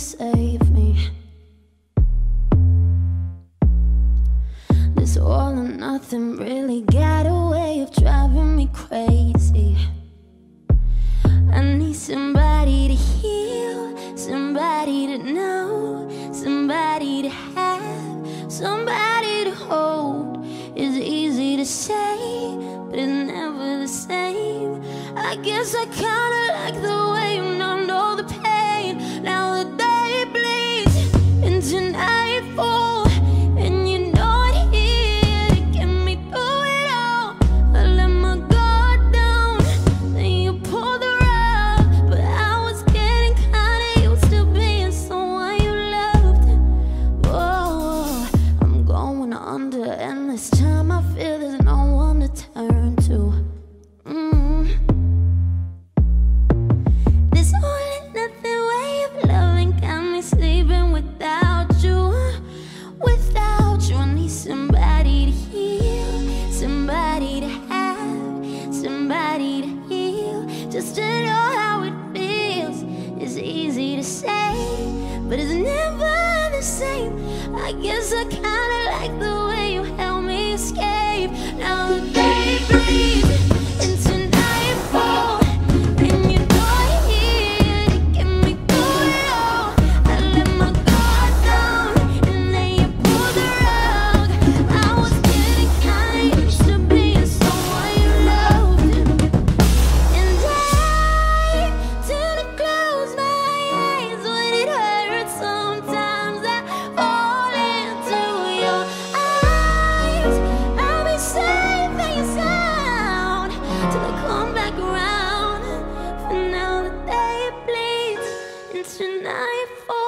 save me. This all or nothing really got a way of driving me crazy. I need somebody to heal, somebody to know, somebody to have, somebody to hold. It's easy to say, but it's never the same. I guess I can't. Just to know how it feels. It's easy to say, but it's never the same. I guess I kinda like the tonight